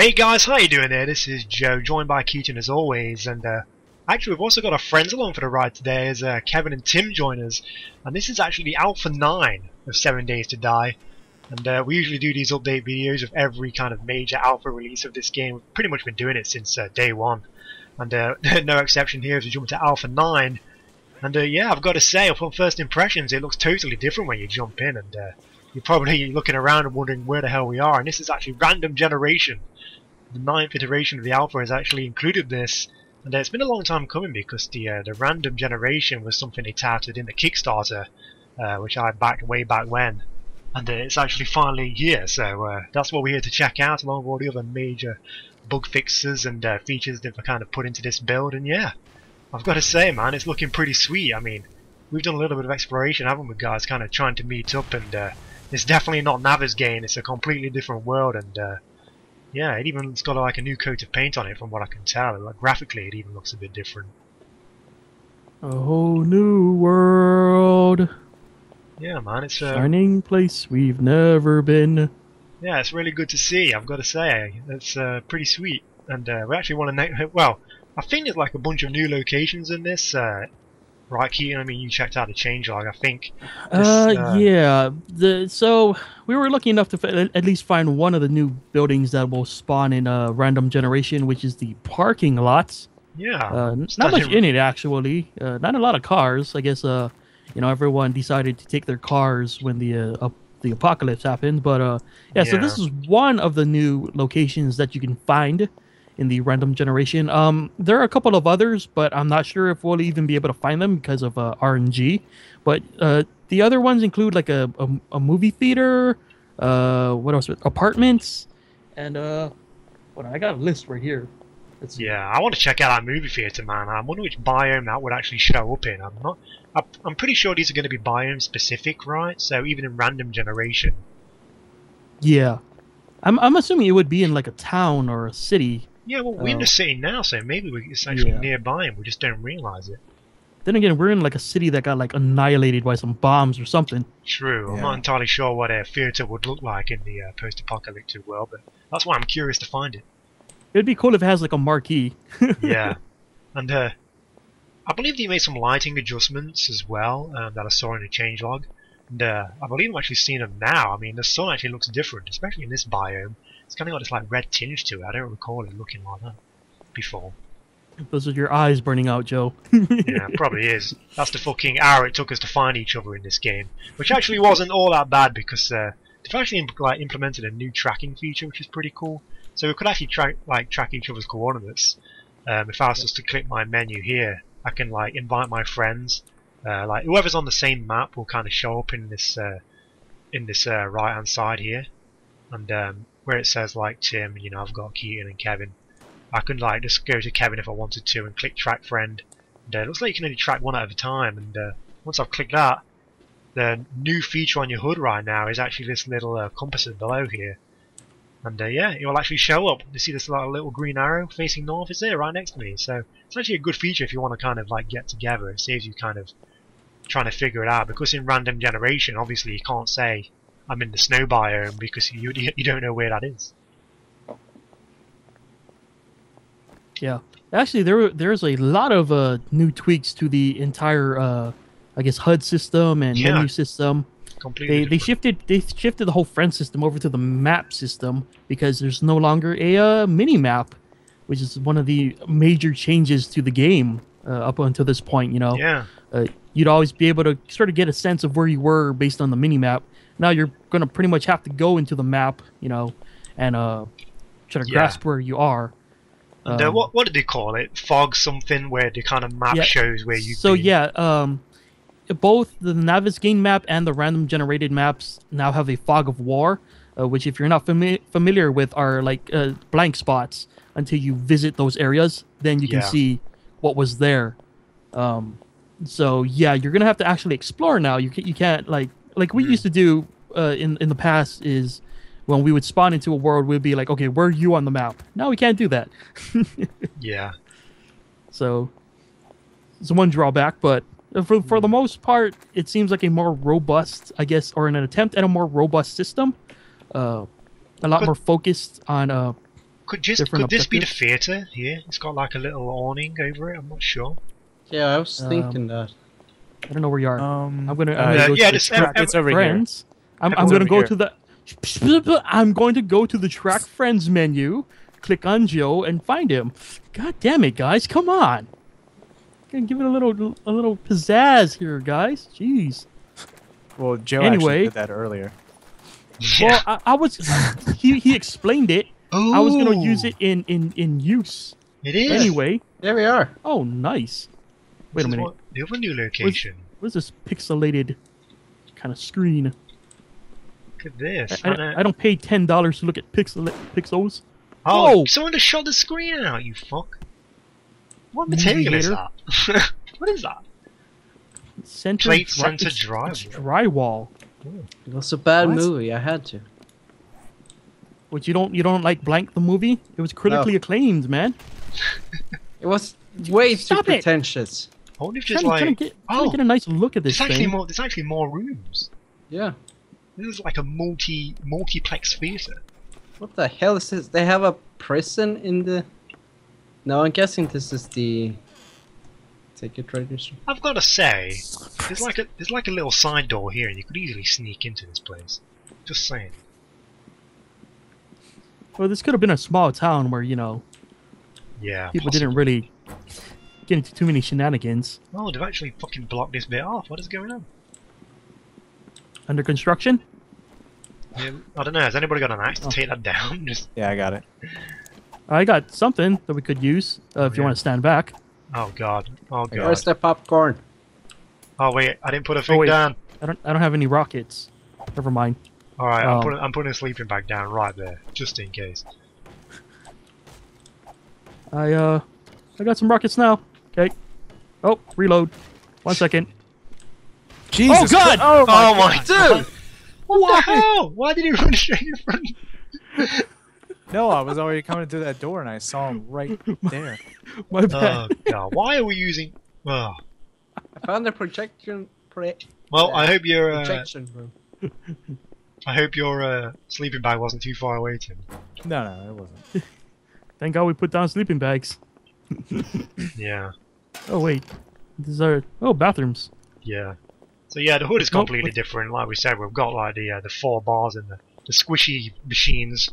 Hey guys, how you doing there? This is Joe, joined by Keaton as always, and uh, actually we've also got our friends along for the ride today as uh, Kevin and Tim join us, and this is actually Alpha 9 of 7 Days to Die, and uh, we usually do these update videos of every kind of major alpha release of this game, we've pretty much been doing it since uh, day one, and uh, no exception here as we jump to Alpha 9, and uh, yeah, I've got to say, upon first impressions, it looks totally different when you jump in, and you're probably looking around and wondering where the hell we are, and this is actually Random Generation the ninth iteration of the alpha has actually included this, and uh, it's been a long time coming because the uh, the random generation was something they touted in the Kickstarter, uh, which I backed way back when, and uh, it's actually finally here. So uh, that's what we're here to check out, along with all the other major bug fixes and uh, features that were kind of put into this build. And yeah, I've got to say, man, it's looking pretty sweet. I mean, we've done a little bit of exploration, haven't we, guys? Kind of trying to meet up, and it's definitely not Navezgane. It's a completely different world, and yeah, it even it's got like a new coat of paint on it from what I can tell. Like graphically, it even looks a bit different. A whole new world. Yeah, man, it's a shining place we've never been. Yeah, it's really good to see. I've got to say, it's uh, pretty sweet, and uh, we actually want to. Well, I think there's like a bunch of new locations in this. Uh, right, Keaton? I mean, you checked out the changelog. I think. This, uh, uh, yeah. The so we were lucky enough to at least find one of the new buildings that will spawn in a random generation, which is the parking lots. Yeah. Uh, not much in it actually. Uh, not a lot of cars. I guess. Uh, you know, everyone decided to take their cars when the uh, up, the apocalypse happened. But uh, yeah, yeah. So this is one of the new locations that you can find in the random generation. Um, there are a couple of others, but I'm not sure if we'll even be able to find them because of uh, RNG. But uh, the other ones include like a, a, a movie theater, uh, what else? Apartments, and uh, what I got a list right here. Let's yeah, I want to check out that movie theater, man. I wonder which biome that would actually show up in. I'm not. I'm pretty sure these are going to be biome specific, right? So even in random generation. Yeah, I'm. I'm assuming it would be in like a town or a city yeah, well, we're in the city now, so maybe we, it's actually yeah. nearby and we just don't realize it. Then again, we're in like a city that got like annihilated by some bombs or something. True. Yeah. I'm not entirely sure what a theater would look like in the uh, post-apocalyptic world, but that's why I'm curious to find it. It'd be cool if it has like a marquee. yeah, and uh, I believe they made some lighting adjustments as well um, that I saw in the changelog. And uh, I believe I'm actually seeing them now. I mean, the sun actually looks different, especially in this biome. It's kind of got this like red tinge to it. I don't recall it looking like that before. Those are your eyes burning out, Joe. yeah, probably is. That's the fucking hour it took us to find each other in this game, which actually wasn't all that bad because uh, they've actually like implemented a new tracking feature, which is pretty cool. So we could actually track like track each other's coordinates. Um, if I was just to click my menu here, I can like invite my friends. Uh, like whoever's on the same map will kind of show up in this uh, in this uh, right hand side here, and um, where it says like Tim, you know, I've got Keaton and Kevin. I could like just go to Kevin if I wanted to and click track friend. And uh, it looks like you can only track one at a time. And uh, once I've clicked that, the new feature on your HUD right now is actually this little uh, compass below here. And uh, yeah, it will actually show up. You see this little green arrow facing north? It's there right next to me. So it's actually a good feature if you want to kind of like get together. It saves you kind of trying to figure it out. Because in random generation, obviously you can't say I'm in the snow biome because you you don't know where that is. Yeah, actually, there there's a lot of uh, new tweaks to the entire, uh, I guess, HUD system and yeah. menu system. Completely they they shifted they shifted the whole friend system over to the map system because there's no longer a uh, mini map, which is one of the major changes to the game uh, up until this point. You know, yeah, uh, you'd always be able to sort of get a sense of where you were based on the mini map, now you're going to pretty much have to go into the map, you know, and uh, try to yeah. grasp where you are. And uh, um, what what did they call it? Fog something where the kind of map yeah, shows where you. So yeah, um, both the Navezgane map and the random generated maps now have a fog of war, uh, which if you're not fami- familiar with are like uh, blank spots until you visit those areas, then you can yeah. see what was there. Um, so yeah, you're gonna have to actually explore now. You can, you can't like like we mm. used to do uh, in in the past is when we would spawn into a world, we'd be like, okay, where are you on the map? Now we can't do that. yeah. So it's one drawback, but for for the mm. most part, it seems like a more robust, I guess, or an attempt at a more robust system. Uh, a lot but more focused on uh, Could just Different could this be the theatre here? It's got like a little awning over it. I'm not sure. Yeah, I was Um, thinking that. I don't know where you are. Um, I'm gonna. uh, I'm gonna go yeah, to just- track it's over here. friends. I'm, I'm gonna go here. to the. I'm going to go to the track friends menu, click on Joe, and find him. God damn it, guys! Come on. Gonna give it a little a little pizzazz here, guys. Jeez. well, Joe Anyway. actually did that earlier. Well, I, I was. he he explained it. oh, I was gonna use it in in in use. It is. Anyway. There we are. Oh, nice. Wait This a minute. what- the other new location. What is this pixelated kind of screen? Look at this. I, I, I don't pay ten dollars to look at pixel pixels. oh, Whoa. someone just shot the screen out. You fuck. What You material is that? what is that? Center Plate dri- center it's- it's drywall. drywall. It was a bad What? movie. I had to. Which you don't you don't like blank the movie? It was critically acclaimed, man. It was way too Stop it. Pretentious. I wonder if Trying there's to, trying to like. get, trying to Oh, get a nice look at this there's actually thing. more. There's actually more rooms. Yeah. This is like a multi multiplex theater. What the hell is this? They have a prison in the. No, I'm guessing this is the ticket register. I've got to say, there's like a there's like a little side door here, and you could easily sneak into this place. Just saying. Well, this could have been a small town where you know Yeah. people possibly. didn't really get into too many shenanigans. Oh, they've actually fucking blocked this bit off. What is going on? Under construction? Yeah, I don't know. Has anybody got an axe to Oh. take that down? Just Yeah, I got it. I got something that we could use uh, if you Yeah. want to stand back. oh god. Oh god. Where's the popcorn? Oh wait, I didn't put a thing wait. down. I don't I don't have any rockets. Never mind. All right, I'm Oh. putting I'm putting a sleeping bag down right there, just in case. I uh I got some rockets now. Okay. Oh, reload. One second. Jesus God! Christ- Oh, my Oh my Dude! What the hell? Why did he run straight in front? No, I was already coming through that door and I saw him right there. My bad. Oh god. Why are we using? Oh. I found the projection. Pro- Well, I hope your uh, projection room. I hope your uh, sleeping bag wasn't too far away, Tim. No, no, it wasn't. Thank God we put down sleeping bags. Yeah. Oh wait. These are oh bathrooms. Yeah. So yeah, the HUD is completely wait. different. Like we said, we've got like the uh, the four bars and the, the squishy machines,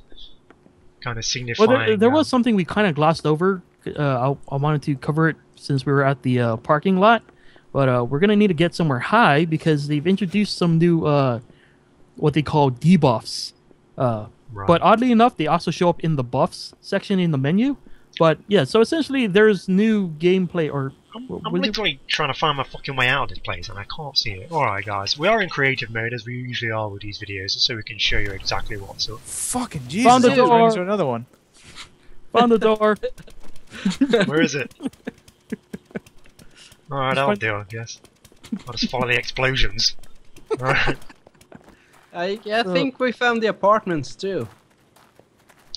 kind of Well, signifying. there, there um, was something we kind of glossed over. Uh, I, I wanted to cover it since we were at the uh, parking lot, but uh, we're gonna need to get somewhere high because they've introduced some new uh, what they call debuffs. Uh, right. But oddly enough, they also show up in the buffs section in the menu. But yeah, so essentially, there's new gameplay or I'm, what I'm was it? literally trying to find my fucking way out of this place and I can't see it. Alright guys, we are in creative mode as we usually are with these videos so we can show you exactly what's up. Fucking Jesus. Found the I was running door. into another one. found the door. Where is it? Alright, that'll find- do I guess. I'll just follow the explosions. Alright. I, I think we found the apartments too.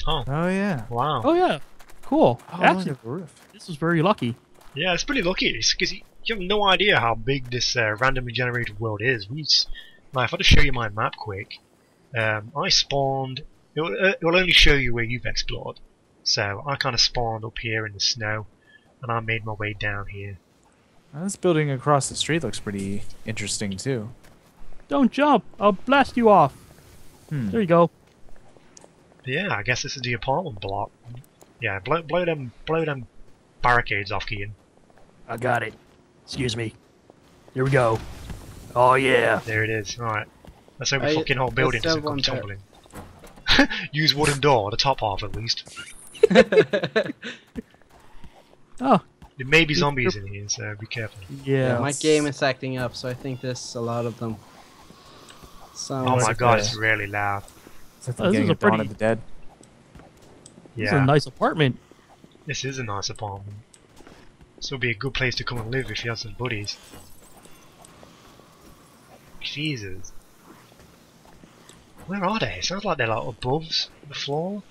Oh, Oh, yeah. wow. oh yeah, cool. Oh, Actually, the roof. this was very lucky. Yeah, it's pretty lucky because you, you have no idea how big this uh, randomly generated world is. We, s- like, if I just show you my map quick, um, I spawned. It will, uh, it will only show you where you've explored. So I kind of spawned up here in the snow, and I made my way down here. Well, This building across the street looks pretty interesting, too. Don't jump! I'll blast you off. Hmm. There you go. But yeah, I guess this is the apartment block. Yeah, blow, blow them, blow them barricades off, Kean. I got it. Excuse me. Here we go. Oh yeah. There it is. All right. Let's hope the fucking whole building there's doesn't come still tumbling. Use wooden door, the top half at least. Oh There may be zombies in here, so be careful. yeah. My game is acting up, so I think there's a lot of them. So Oh my god, it's really loud. It's like Oh, this is a a pretty- of the Dead. This is Yeah, a nice apartment. this is a nice apartment. This would be a good place to come and live if you have some buddies. Jesus. Where are they? Sounds like they're like above the floor.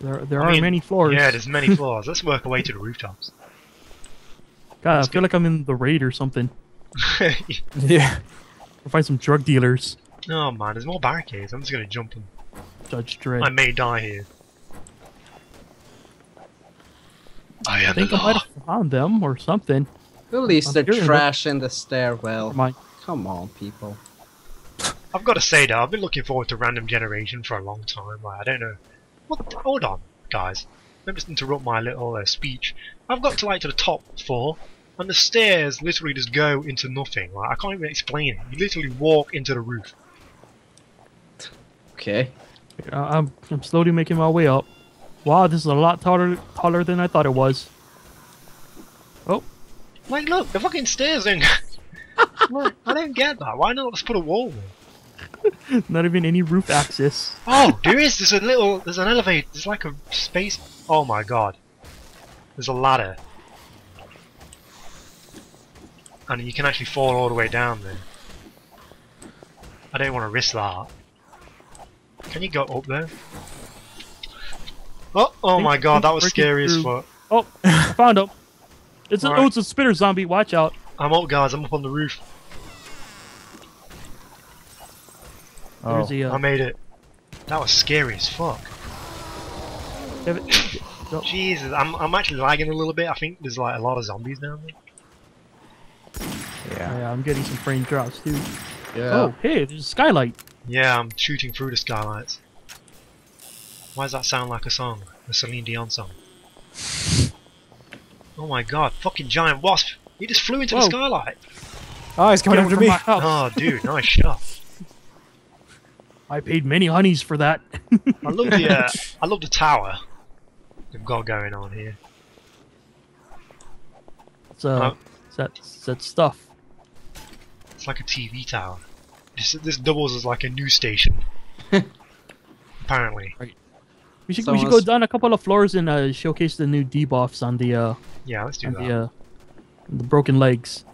There, there I are mean, many floors. Yeah, there's many floors. Let's work our way to the rooftops. God, I Let's feel like I'm in the raid or something. Yeah. Find some drug dealers. oh man, there's more barricades. I'm just gonna jump them. Judge Dredd. I may die here. I I think I might have found them or something. Release I'm the trash in the stairwell. My Come on, people. I've got to say though, I've been looking forward to Random Generation for a long time. Like, I don't know. What? Hold on, guys. Let me just interrupt my little uh, speech. I've got to like to the top floor, and the stairs literally just go into nothing. Like, I can't even explain it. You literally walk into the roof. Okay. I'm I'm slowly making my way up. Wow, this is a lot taller taller than I thought it was. Oh, Wait, look, the fucking stairs don't. Look, I don't get that. Why not just put a wall there? not even any roof access. Oh, there is. There's a little. There's an elevator. There's like a space. Oh my god. There's a ladder. And you can actually fall all the way down there. I don't want to risk that. Can you go up there? Oh, oh my god, that was breaking scary as fuck. Oh, found him. It's a, Alright. oh, it's a spitter zombie. Watch out. I'm up, guys. I'm up on the roof. Oh. The, uh, I made it. That was scary as fuck. Kevin- Jesus, I'm, I'm actually lagging a little bit. I think there's like a lot of zombies down there. Yeah. yeah, I'm getting some frame drops too. Yeah. Oh, hey, there's a skylight. Yeah, I'm shooting through the skylights. Why does that sound like a song? A Celine Dion song. Oh my god, fucking giant wasp! He just flew into the skylight! Oh, he's coming Get after me. Oh dude, nice shot. I paid many honeys for that. I love the uh, I love the tower they've got going on here. So, uh, Oh. it's that, it's that stuff. It's like a TV tower. This, this doubles as like a news station. Apparently. We should, So we should go let's- down a couple of floors and uh, showcase the new debuffs on the uh, Yeah, let's do that. the uh, the broken legs.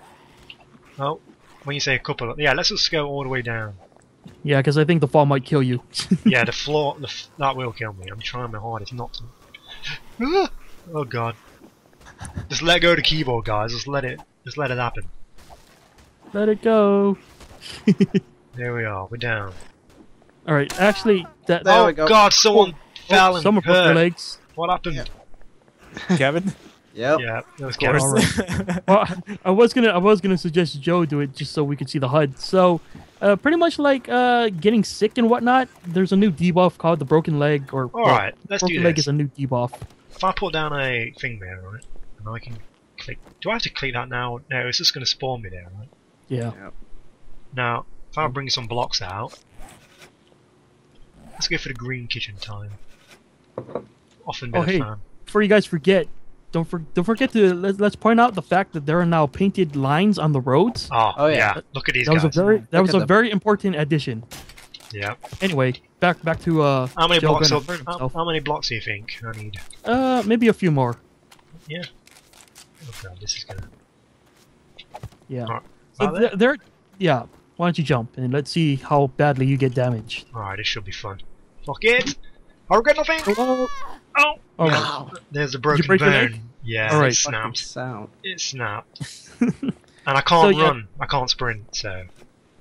Oh, when you say a couple, of, yeah, let's just go all the way down. Yeah, because I think the fall might kill you. yeah, the floor, the f- that will kill me. I'm trying my hardest not to. Oh god. Just let go of the keyboard, guys. Just let it, just let it happen. Let it go. There we are. We're down. All right, actually, that There oh we go. god, someone fell oh, and some of broken hurt. legs. What happened? Kevin. Yep. Yeah, that was Of course. Kevin. well, I was gonna I was gonna suggest Joe do it just so we could see the HUD. So, uh, pretty much like uh, getting sick and whatnot. There's a new debuff called the broken leg, or All right, let's broken do leg is a new debuff. If I put down a thing there, right, and I can click. Do I have to click that now? No, it's just going to spawn me there, right? Yeah. Now, if I bring some blocks out, let's go for the green kitchen time. Often been Oh, hey. fan. Before you guys forget, don't for, don't forget to let, let's point out the fact that there are now painted lines on the roads. Oh, Oh, yeah. yeah. Look at these That was a very that Look was a them. very important addition. yeah. Anyway, back back to uh How many Joe blocks? gonna Up, hurt how, how many blocks do you think I need? uh maybe a few more. Oh god, this is gonna. Yeah. Alright. So Are there, there yeah. Why don't you jump and let's see how badly you get damaged. Alright, this should be fun. Fuck it! I regret nothing! Oh, Oh! all right. Wow. There's a broken break bone. Yeah, Alright. it Fucking snapped. sound. It snapped. and I can't yeah. run. I can't sprint, so.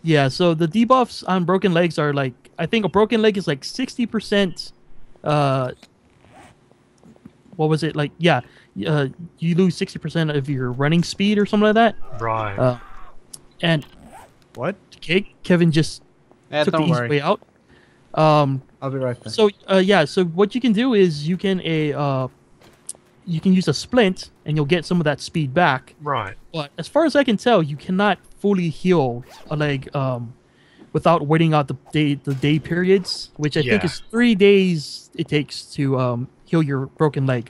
Yeah, so the debuffs on broken legs are like I think a broken leg is like sixty percent. Uh, what was it like? Yeah, uh, you lose sixty percent of your running speed or something like that. Right. Uh, and What? okay, Kevin just Yeah, took the don't easy way out. Um, I'll be right back. so uh, yeah, so what you can do is you can a uh, you can use a splint and you'll get some of that speed back. right. But as far as I can tell, you cannot fully heal a leg um, without waiting out the day the day periods, which I think is three days it takes to um, heal your broken leg.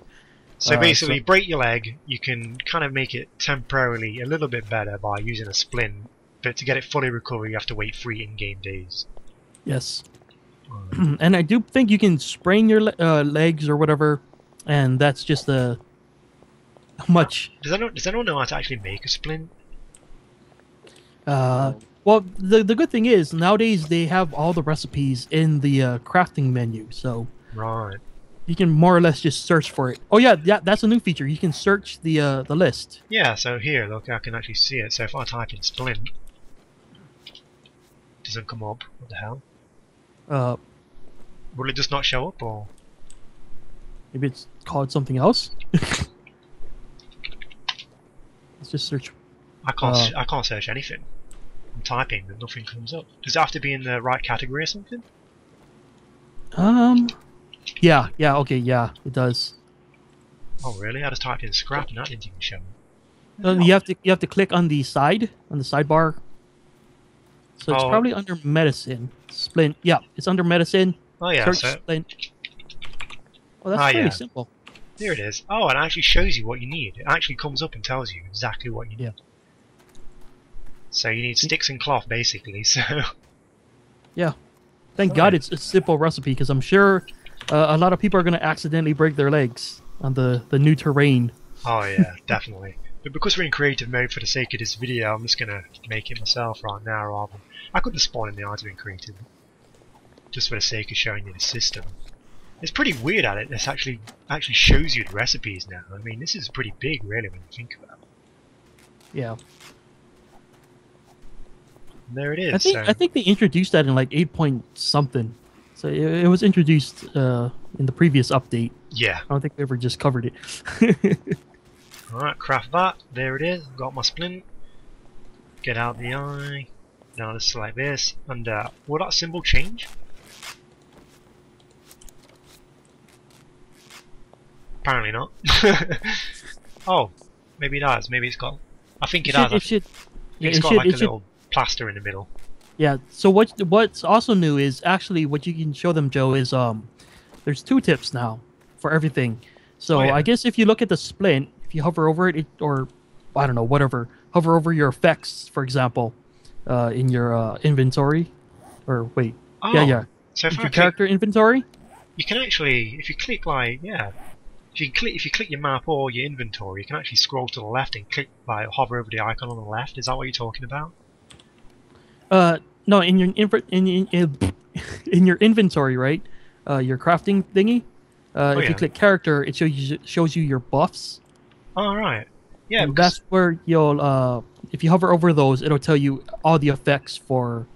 So Uh, basically, so- break your leg. You can kind of make it temporarily a little bit better by using a splint. But to get it fully recovered, you have to wait three in-game days. Yes, and I do think you can sprain your le- uh, legs or whatever, and that's just a much. Does anyone, does anyone know how to actually make a splint? Uh, well, the the good thing is nowadays they have all the recipes in the uh, crafting menu, so Right. you can more or less just search for it. Oh yeah, yeah, that's a new feature. You can search the uh, the list. Yeah. So here, look, I can actually see it. So if I type in splint, doesn't come up. What the hell? Uh, Will it just not show up, or Maybe it's called something else. Let's just search. I can't? Uh. I can't search anything. I'm typing, but nothing comes up. Does it have to be in the right category or something? Um. Yeah. Yeah. Okay. Yeah. It does. Oh, really? I just typed in scrap, and that didn't even show. up. Uh, you have to you have to click on the side on the sidebar. So it's Oh. probably under medicine. Splint. Yeah, it's under medicine. Oh yeah, Search so splint. Oh, that's Ah, pretty yeah. simple. there it is. Oh, and it actually shows you what you need. It actually comes up and tells you exactly what you need. Yeah. So you need sticks and cloth, basically. So Yeah. Thank Oh, God it's a simple recipe because I'm sure uh, a lot of people are going to accidentally break their legs on the, the new terrain. Oh yeah, definitely. But because we're in creative mode for the sake of this video, I'm just gonna make it myself right now rather than I could just spawn in the item in creative. Just for the sake of showing you the system. It's pretty weird at it, this actually actually shows you the recipes now. I mean this is pretty big really when you think about it. Yeah, And there it is. I think so I think they introduced that in like eight point something. So it, it was introduced uh, in the previous update. yeah. I don't think they ever just covered it. Alright, craft that. There it is. Got my splint. Get out the eye. Now just select this. And uh, will that symbol change? Apparently not. oh, maybe it does. Maybe it's got. I think it, should, has. I it should. Yeah, it's it got should. like It a should. little plaster in the middle. Yeah. So what what's also new is actually what you can show them, Joe, is um, there's two tips now for everything. So Oh, yeah. I guess if you look at the splint, if you hover over it, it or I don't know, whatever, hover over your effects, for example, uh, in your uh, inventory, or wait, Oh, yeah, yeah, So if your click, character inventory. you can actually, if you click like, yeah, if you click, if you click your map or your inventory, you can actually scroll to the left and click, like, hover over the icon on the left. Is that what you're talking about? Uh, no, in your inv- in, in, in, in your inventory, right? Uh, your crafting thingy. Uh, Oh, if yeah. you click character, it shows you shows you your buffs. Oh right. Yeah, And that's where you'll uh, if you hover over those, it'll tell you all the effects for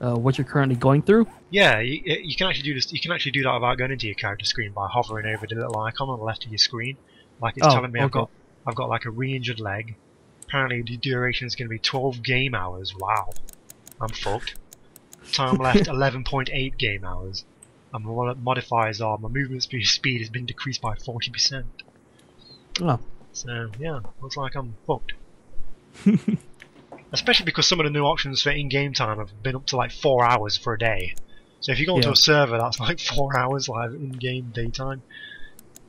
uh, what you're currently going through. yeah, you, you can actually do this. You can actually do that without going into your character screen by hovering over the little icon on the left of your screen. Like it's Oh, telling me I've got I've got like a re-injured leg. Apparently the duration is going to be 12 game hours. Wow, I'm fucked. Time left 11.8 game hours. And my mod- modifiers are my movement speed, speed has been decreased by 40%. Oh. So yeah, looks like I'm fucked. Especially because some of the new options for in-game time have been up to like four hours for a day. So if you go into Yeah. a server that's like four hours live in-game daytime,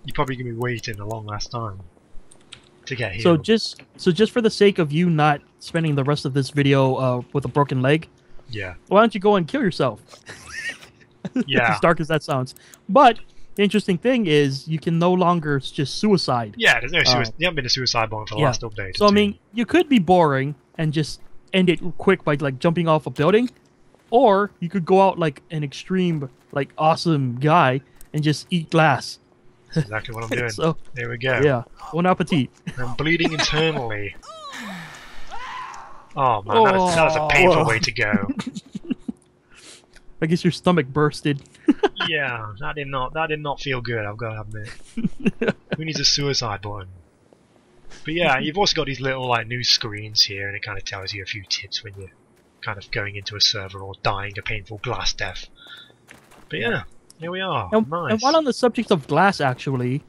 you're probably gonna be waiting a long last time to get here. So just so just for the sake of you not spending the rest of this video uh, with a broken leg, yeah, why don't you go and kill yourself? yeah, as dark as that sounds. But the interesting thing is you can no longer just suicide. yeah. There's no suicide. Uh, you haven't been a suicide bomb for the yeah. last update. So I mean, you could be boring and just end it quick by like jumping off a building, or you could go out like an extreme, like awesome guy and just eat glass. that's exactly what I'm doing. so there we go. yeah, bon appetit. I'm bleeding internally. Oh man, that is, that is a Oh. painful way to go. I guess your stomach bursted. Yeah, that did not that did not feel good. I've got to admit. Who needs a suicide button? But yeah, you've also got these little like new screens here, and it kind of tells you a few tips when you're kind of going into a server or dying a painful glass death. But yeah, here we are. And, nice. and while on the subject of glass, actually,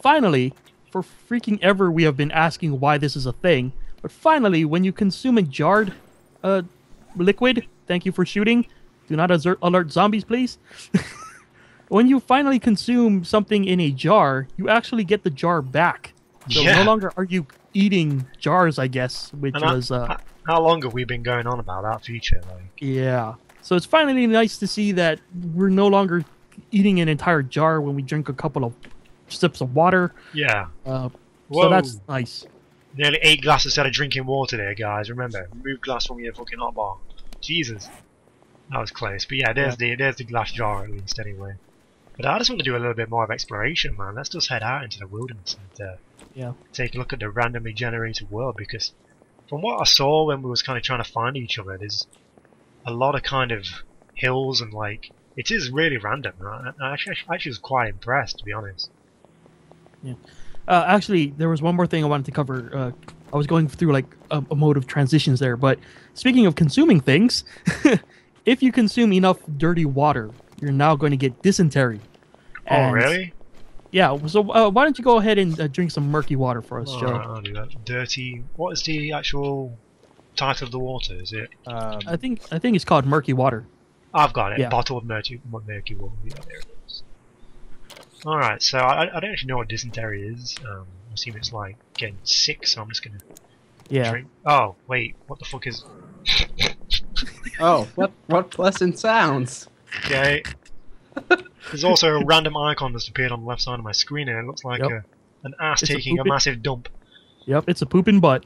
finally, for freaking ever, we have been asking why this is a thing. But finally, when you consume a jarred uh, liquid, thank you for shooting. Do not alert, alert zombies, please. when you finally consume something in a jar, you actually get the jar back. So Yeah. no longer are you eating jars, I guess, which And was uh, how long have we been going on about that feature? Like, yeah. So it's finally nice to see that we're no longer eating an entire jar when we drink a couple of sips of water. yeah, Uh, so that's nice. nearly eight glasses instead of drinking water there, guys. Remember, remove glass from your fucking hot bar. Jesus, that was close. But yeah, there's the there's the glass jar at least anyway. But I just want to do a little bit more of exploration, man. Let's just head out into the wilderness and uh, Yeah. take a look at the randomly generated world because from what I saw when we was kind of trying to find each other, there's a lot of kind of hills and like It is really random. I, I actually, I actually was quite impressed, to be honest. Uh, actually, there was one more thing I wanted to cover. Uh, I was going through like a, a mode of transitions there, but speaking of consuming things, if you consume enough dirty water, you're now going to get dysentery. oh, And- really? Yeah. So uh, why don't you go ahead and uh, drink some murky water for us, Oh, Joe? I'll do that. Dirty. What is the actual title of the water? Is it? Um, I think I think it's called murky water. I've got it. Yeah. Bottle of murky, murky water. Yeah, there it is. Alright, so I, I don't actually know what dysentery is. Um, I assume it's like getting sick, so I'm just gonna Yeah. drink. Oh, wait, what the fuck is. Oh, what what pleasant sounds. Okay. There's also a random icon that's appeared on the left side of my screen, and it looks like Yep. a, an ass It's a taking a, poopy- massive dump. Yep. It's a pooping butt.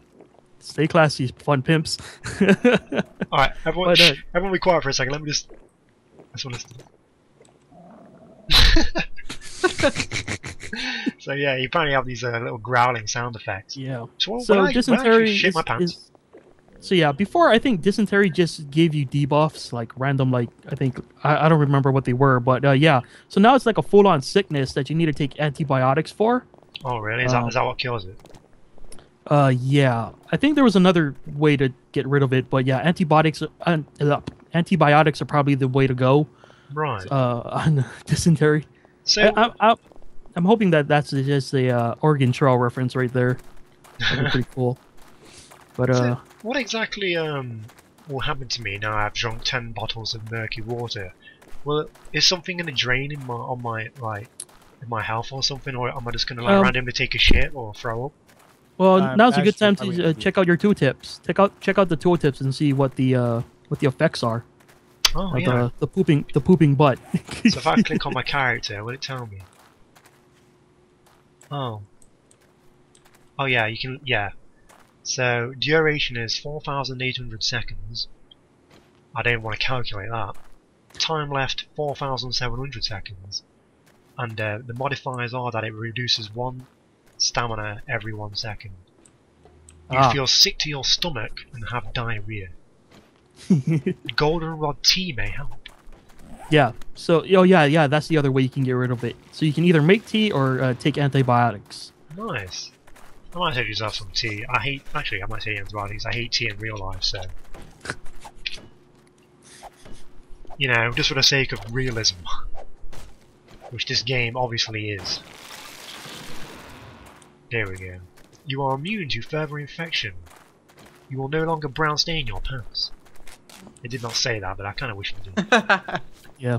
Stay classy, Fun Pimps. Alright, everyone, Why not? shh, everyone be quiet for a second. Let me just. I just want to. so yeah, you apparently have these uh, little growling sound effects. yeah. So, when So I, when I actually dysentery shit is, my pants. is- so yeah. Before I think dysentery just gave you debuffs, like random, like I think I, I don't remember what they were, but uh, yeah. So now it's like a full-on sickness that you need to take antibiotics for. Oh really? Is, uh, that, is that what kills it? Uh, yeah. I think there was another way to get rid of it, but yeah, antibiotics. Uh, uh, antibiotics are probably the way to go. Right. Uh, on dysentery. so I, I, I, I'm hoping that that's just a uh, Oregon Trail reference right there. That'd be pretty cool. But uh, what exactly um will happen to me now I've drunk ten bottles of murky water? Well, is something gonna drain in my on my like in my health or something, or am I just gonna like Um, randomly take a shit or throw up? well, Um, now's a good time to uh, check out your tooltips. Check out check out the tooltips and see what the uh what the effects are. Oh of yeah. the, the pooping the pooping butt. So if I click on my character, will it tell me? Oh. Oh yeah, you can yeah. So duration is four thousand eight hundred seconds. I don't want to calculate that. Time left four thousand seven hundred seconds. And uh, the modifiers are that it reduces one stamina every one second. You Ah. feel sick to your stomach and have diarrhea. Goldenrod tea may help. yeah. So oh yeah yeah that's the other way you can get rid of it. So you can either make tea or uh, take antibiotics. Nice. I might take yourself some tea. I hate, actually, I might say antibiotics. I hate tea in real life, so. You know, just for the sake of realism. Which this game obviously is. There we go. You are immune to further infection. You will no longer brown stain your pants. It did not say that, but I kind of wish it did. Yeah.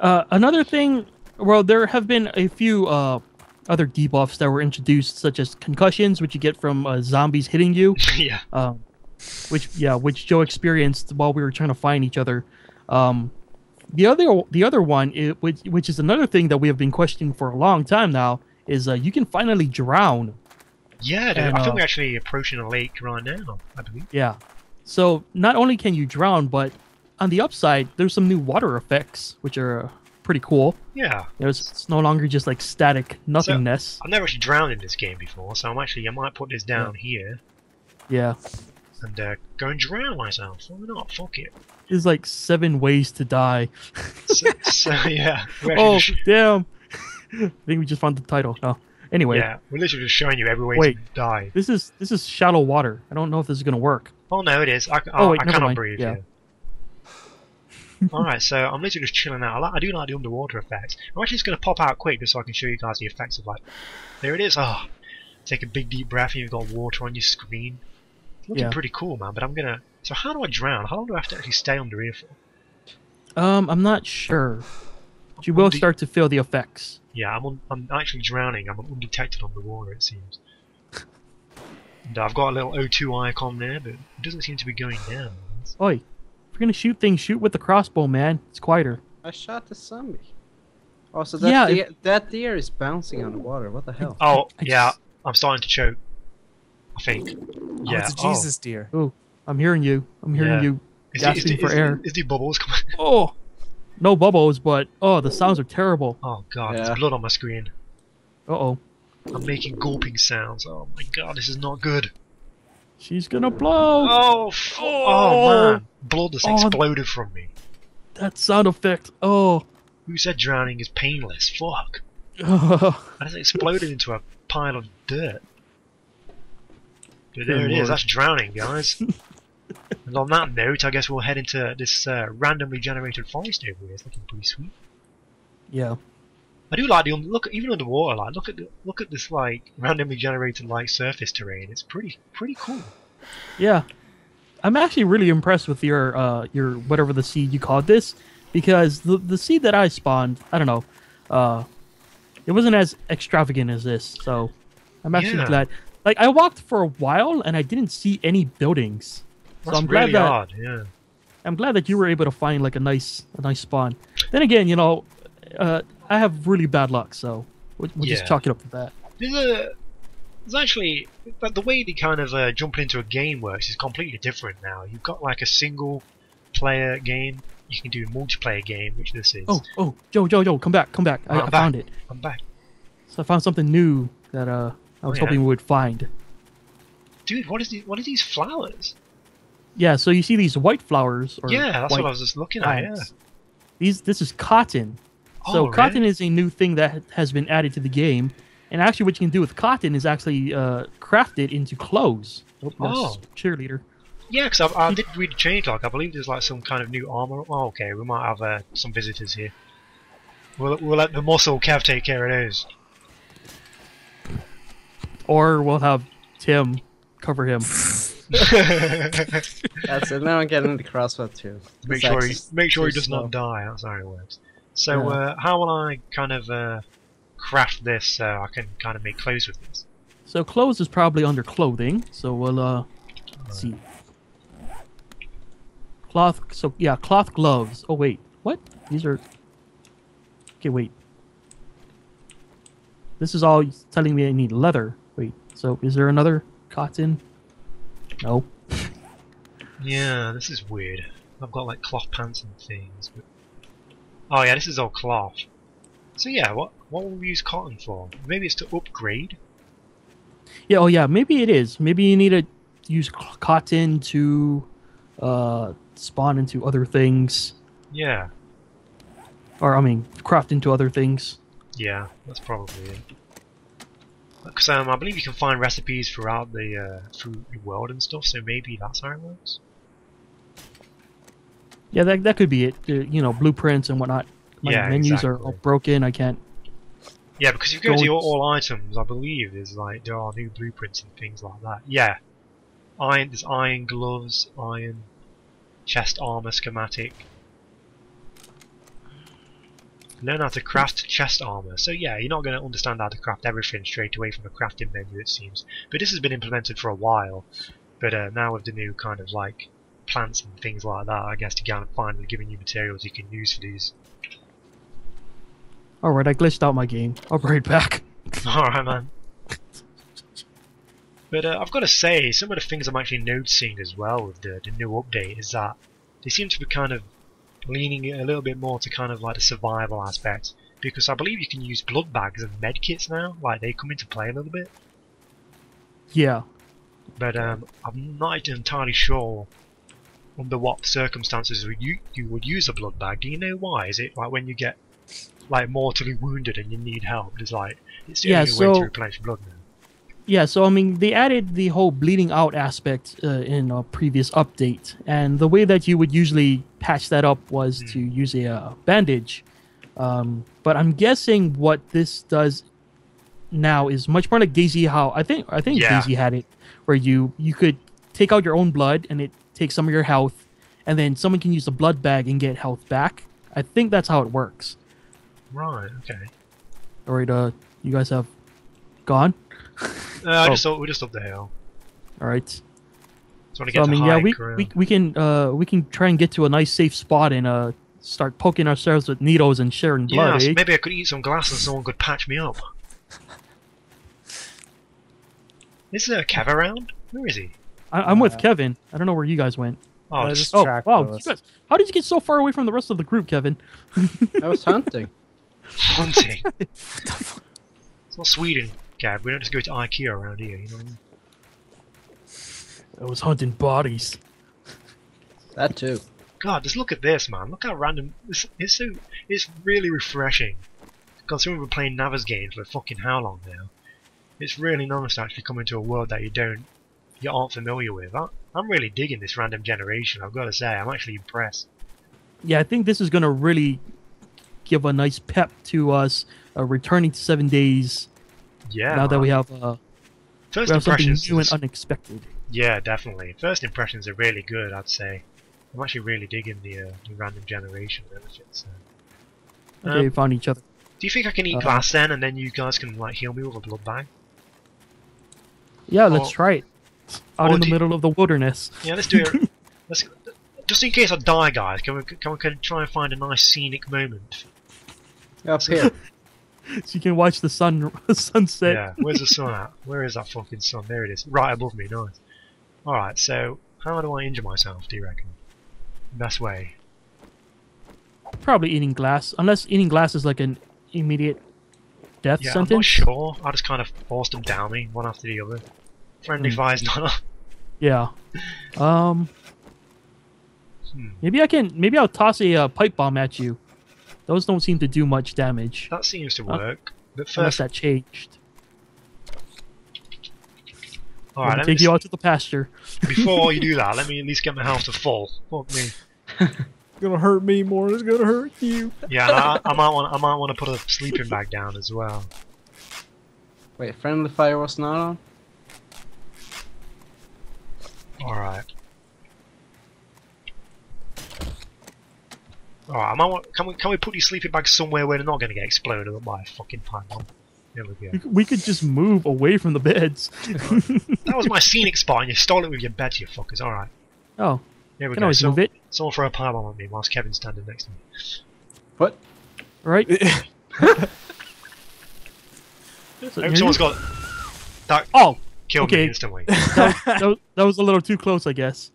Uh, another thing, well, there have been a few uh, other debuffs that were introduced, such as concussions, which you get from uh, zombies hitting you. yeah. um, which yeah, which Joe experienced while we were trying to find each other. Um, the other the other one, i which which is another thing that we have been questioning for a long time now, is uh, you can finally drown. Yeah, And, I think uh, we're actually approaching a lake right now, I believe. Yeah. So not only can you drown, but on the upside, there's some new water effects, which are uh, pretty cool. Yeah. You know, it's, no longer just like static nothingness. I've never actually drowned in this game before, so I'm actually I might put this down here yeah. and uh, go and drown myself. Why not? Fuck it. There's like seven ways to die. So, so yeah, Oh just, damn! I think we just found the title. Oh, anyway. yeah, we're literally just showing you every way Wait. to die. This is this is shallow water. I don't know if this is gonna work. Oh no, it is. I, c- Oh, oh, wait, I cannot mind. breathe. Yeah. Yeah. All right, so I'm literally just chilling out. I, like, I do like the underwater effects. I'm actually just gonna pop out quick just so I can show you guys the effects of like. There it is. Oh, take a big deep breath. and You've got water on your screen. Looking Yeah. pretty cool, man. But I'm gonna. So how do I drown? How long do I have to actually stay under here for? Um, I'm not sure. But you will start to feel the effects. Yeah, I'm I'm actually drowning. I'm undetected underwater. It seems. And I've got a little O2 icon there, but it doesn't seem to be going down. Oi, you're gonna shoot things, shoot with the crossbow, man. It's quieter. I shot the zombie. Oh, so that Yeah, deer, that deer is bouncing on the water. What the hell? Oh I yeah, just- I'm starting to choke. I think. Oh, Yeah. it's a oh. Jesus deer. I'm hearing you. I'm hearing Yeah. you. Is gasping the, is, for the, air. Is the bubbles coming? Oh, no bubbles, but oh, the sounds are terrible. Oh god, Yeah. there's blood on my screen. Uh oh, I'm making gulping sounds. Oh my god, this is not good. She's gonna blow. Oh, f- oh, Oh. man, blood has Oh. exploded from me. that sound effect. Oh. Who said drowning is painless? Fuck. I just exploded into a pile of dirt. But there Good it is, lord. that's drowning, guys. and on that note, I guess we'll head into this uh, randomly generated forest over here. It's looking pretty sweet. yeah. I do like the look, even underwater. Like, look at the, look at this like randomly generated like surface terrain. It's pretty pretty cool. Yeah. I'm actually really impressed with your uh your whatever the seed you called this because the the seed that I spawned, I don't know, uh it wasn't as extravagant as this. So I'm actually Yeah. glad. Like I walked for a while and I didn't see any buildings. So That's I'm glad really that odd. Yeah. I'm glad that you were able to find like a nice a nice spawn. Then again, you know, uh I have really bad luck, so we'll, we'll just Yeah. chalk it up to that. There's a there's actually but the way the kind of uh, jumping into a game works is completely different now. You've got like a single player game. You can do a multiplayer game, which this is. Oh, oh, Joe, Joe, Joe, come back, come back. I, I'm I back. found it. I'm back, So I found something new that uh I was Oh, yeah. hoping we would find. dude. What is the, what are these flowers? Yeah, so you see these white flowers or yeah, that's what I was just looking at. Yeah. These this is cotton. So Oh, cotton really? is a new thing that has been added to the game. And actually what you can do with cotton is actually uh, craft it into clothes. Oh, Oh. cheerleader. Yeah, because I, I did read the change log. I believe there's like some kind of new armor. Oh, okay, we might have uh, some visitors here. We'll, we'll let the muscle Kev take care of those. Or we'll have Tim cover him. That's it. Now I'm getting the crossbow too. make sure he make sure he does slow. not die. That's how it works. So Yeah. uh, how will I kind of uh, craft this so I can kind of make clothes with this? So clothes is probably under clothing. So we'll uh let's see. Cloth so yeah, cloth gloves. Oh wait, what? These are Okay, wait. This is all telling me I need leather. Wait, so is there another cotton? No. Yeah, this is weird. I've got like cloth pants and things. But... Oh yeah, this is all cloth. So yeah, what what will we use cotton for? Maybe it's to upgrade. Yeah, oh yeah, maybe it is. Maybe you need to use cotton to uh spawn into other things. Yeah, Or I mean, craft into other things. yeah, that's probably it. Because um, I believe you can find recipes throughout the uh, through the world and stuff. So maybe that's how it works. Yeah, that that could be it. Uh, you know, blueprints and whatnot. My Yeah, menus are all broken. I can't. Yeah, because if you go to your all items, I believe there's like there are new blueprints and things like that. Yeah, iron. There's iron gloves, iron chest armor schematic. Learn how to craft chest armor. So yeah, you're not going to understand how to craft everything straight away from the crafting menu, it seems. But this has been implemented for a while. But uh, now with the new kind of like plants and things like that, I guess to kind of finally giving you materials you can use for these. All right, I glitched out my game. I'll be right back. Alright, man. But uh, I've got to say, some of the things I'm actually noticing as well with the, the new update is that they seem to be kind of leaning a little bit more to kind of like the survival aspect. Because I believe you can use blood bags and med kits now, like they come into play a little bit. Yeah. But um, I'm not entirely sure under what circumstances would you you would use a blood bag. Do you know why? Is it like when you get like mortally wounded and you need help? It's like it's the Yeah, only way so- to replenish blood now. Yeah, so I mean, they added the whole bleeding out aspect uh, in a previous update, and the way that you would usually patch that up was to use a uh, bandage. Um, but I'm guessing what this does now is much more like DayZ. How I think I think Yeah. DayZ had it, where you you could take out your own blood and it takes some of your health, and then someone can use the blood bag and get health back. I think that's how it works. Right. Okay. All right, uh, you guys have gone. Uh, I Oh. just thought we're just up the hill. All right. Just So I mean, yeah, we, ground. we we can uh we can try and get to a nice safe spot and uh start poking ourselves with needles and sharing yeah, blood. so eh? maybe I could eat some glass and someone could patch me up. Is there a Kev around? Where is he? I, I'm with Uh, Kevin. I don't know where you guys went. Oh, I just just Oh tracked wow, you guys, how did you get so far away from the rest of the group, Kevin? I was hunting. hunting. it's not Sweden, Kev. We don't just go to IKEA around here, you know what I mean? I was hunting bodies. That too. God, just look at this, man. Look how random. It's, it's so. It's really refreshing. Considering we've been playing Navezgane for fucking how long now? It's really nice to actually come into a world that you don't, you aren't familiar with. I, I'm really digging this random generation. I've got to say, I'm actually impressed. Yeah, I think this is gonna really give a nice pep to us uh, returning to seven days. Yeah. now that we have, uh, First we have something new and unexpected. Yeah, definitely. First impressions are really good, I'd say. I'm actually really digging the, uh, the random generation benefits. So. Okay, Um, we found each other. do you think I can eat uh, glass then, and then you guys can like heal me with a blood bag? Yeah, let's try it. Out or in the you- middle of the wilderness. Yeah, let's do it. let's, just in case I die, guys, can we, can we can try and find a nice scenic moment? Up here. so you can watch the sun sunset. Yeah, where's the sun at? Where is that fucking sun? There it is, right above me. Nice. All right, so how do I injure myself? Do you reckon? Best way. Probably eating glass, unless eating glass is like an immediate death Yeah, I'm not sure. I just kind of forced them down me, one after the other. Friendly fire's not. Yeah. Um. Hmm. Maybe I can. Maybe I'll toss a uh, pipe bomb at you. Those don't seem to do much damage That seems to Uh, work. But unless first, that changed. All right, Let right, me let me take you out to the pasture. before you do that, let me at least get my health to full. Fuck me. It's gonna hurt me more. It's gonna hurt you. Yeah, I, I might want I might want to put a sleeping bag down as well. Wait, friendly fire was not on? All right. All right, I might want, can we can we put these sleeping bags somewhere where they're not going to get exploded up by a fucking pipe bomb? There we We go. could- We could just move away from the beds. That was my scenic spot, and you stole it with your bed, you fuckers. All right, oh, there we can go. always So, move it. someone throw a pipe bomb at me whilst Kevin's standing next to me. What? Right. I So hope here someone's got that Oh, killed me okay. instantly. that, was, that was a little too close, I guess.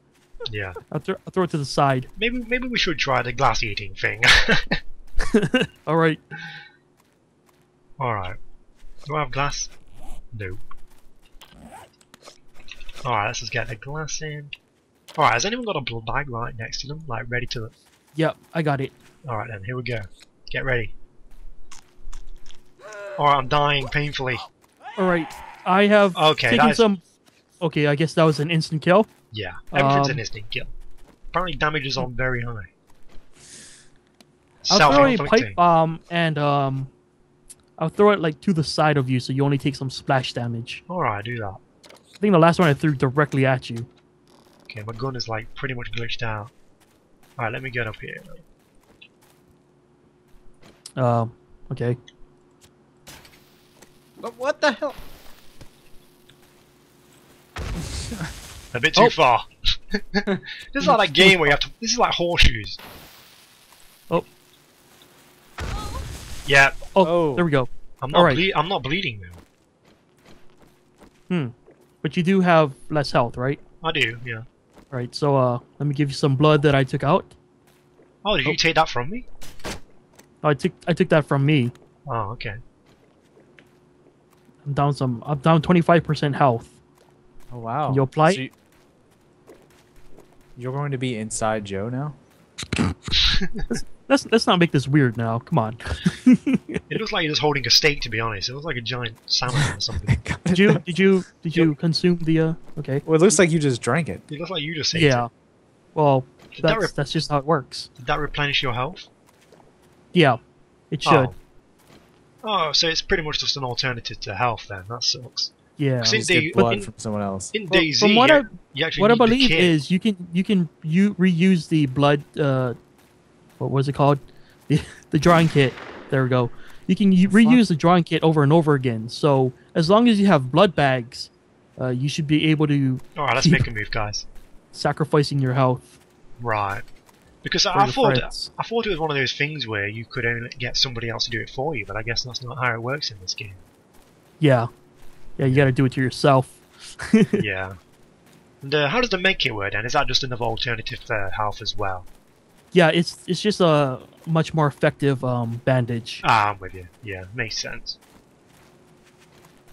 Yeah, I'll, throw I'll throw it to the side. maybe maybe we should try the glass eating thing. All right. All right. Do I have glass? Nope. All right, let's just get the glass in. All right, has anyone got a blood bag right next to them, like ready to? Yep, I got it. All right, then here we go. Get ready. All right, I'm dying painfully. All right. I have Okay, taken some. Okay, I guess that was an instant kill. yeah. Everything's Um, an instant kill. Apparently, damage is on very high. I'll throw a pipe bomb and um, I'll throw it like to the side of you, so you only take some splash damage. All right, do that. I think the last one I threw directly at you. Okay, my gun is like pretty much glitched out. All right, let me get up here. Um, okay. What, what the hell? A bit too Oh. far. this is like that game where you have to. This is like horseshoes. Oh. Yeah, Oh, Oh. there we go. I'm not. Alright. ble- I'm not bleeding though. Hmm. But you do have less health, right? I do. Yeah. All right. So uh, let me give you some blood that I took out. Oh, did Oh. you take that from me? Oh, I took I took that from me. Oh, okay. I'm down some. I'm down 25% health. Oh wow. Can you apply? So you- you're going to be inside Joe now. Let's let's not make this weird now. Come on. It looks like you're just holding a steak. To be honest, it looks like a giant salmon or something. Did you did you did you consume the uh? Okay. Well, it looks like you just drank it. It looks like you just ate Yeah. it. Well, Did that's re- that's just how it works. did that replenish your health? Yeah, it should. Oh. Oh, so it's pretty much just an alternative to health then. That sucks. Yeah. See, Just they- get blood in- from someone else. In Well, DayZ, from what you, I you what I believe is you can you can you reuse the blood uh what was it called the the drawing kit there we go you can u- The fuck? reuse the drawing kit over and over again so as long as you have blood bags uh, you should be able to All right, let's make a move, guys. sacrificing your health Right. Because I thought friends. I thought it was one of those things where you could only get somebody else to do it for you, but I guess that's not how it works in this game. yeah yeah you got to do it to yourself yeah. And uh, how does the med kit work then? Is that just another alternative to health as well? yeah it's it's just a much more effective um bandage Ah, I'm with you. Yeah, makes sense.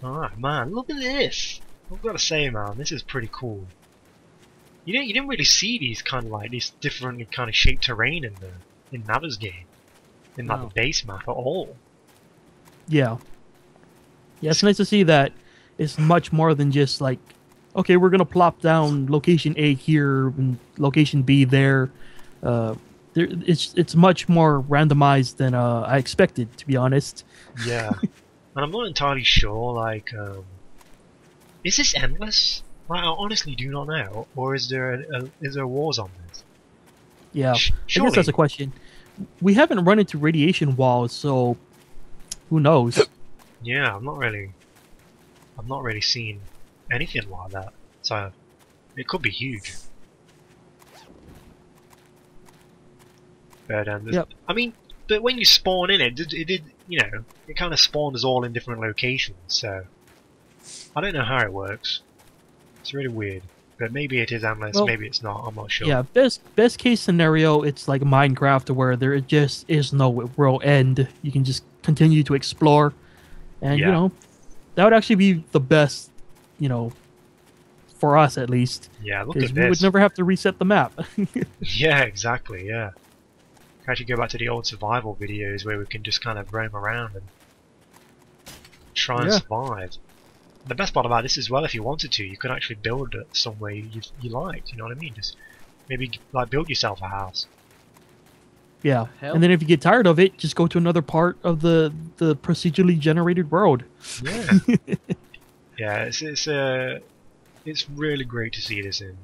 Alright, man, look at this! I've got to say, man, this is pretty cool. you didn't you didn't really see these kind of like these differently kind of shaped terrain in the in Navezgane, in like No. the base map at all. Yeah. Yeah, it's nice to see that it's much more than just like, okay, we're gonna plop down location A here and location B there. Uh, there, it's it's much more randomized than uh, I expected, to be honest. Yeah, and I'm not entirely sure. Like, um, is this endless? Like, I honestly do not know. Or is there a, a is there wars on this? Yeah, Sh- I guess that's a question. We haven't run into radiation walls, so who knows? Yeah, I'm not really. I've not really seen anything like that. So it could be huge. But um, Yep. I mean, but when you spawn in it, did- it did you know it kind of spawns us all in different locations. So I don't know how it works. It's really weird. But maybe it is endless. Well, maybe it's not. I'm not sure. Yeah, best best case scenario, it's like Minecraft where there just is no real end. You can just continue to explore, and Yeah. you know, that would actually be the best, you know, for us at least, Yeah. Look at we would never have to reset the map. Yeah, exactly, yeah. Can actually go back to the old survival videos where we can just kind of roam around and try and Yeah. survive. The best part about this as well, if you wanted to, you could actually build it somewhere you, you liked, you know what I mean? Just maybe like build yourself a house. Yeah, Hell. and then if you get tired of it, just go to another part of the the procedurally generated world. Yeah. yeah, it's it's uh it's really great to see this in.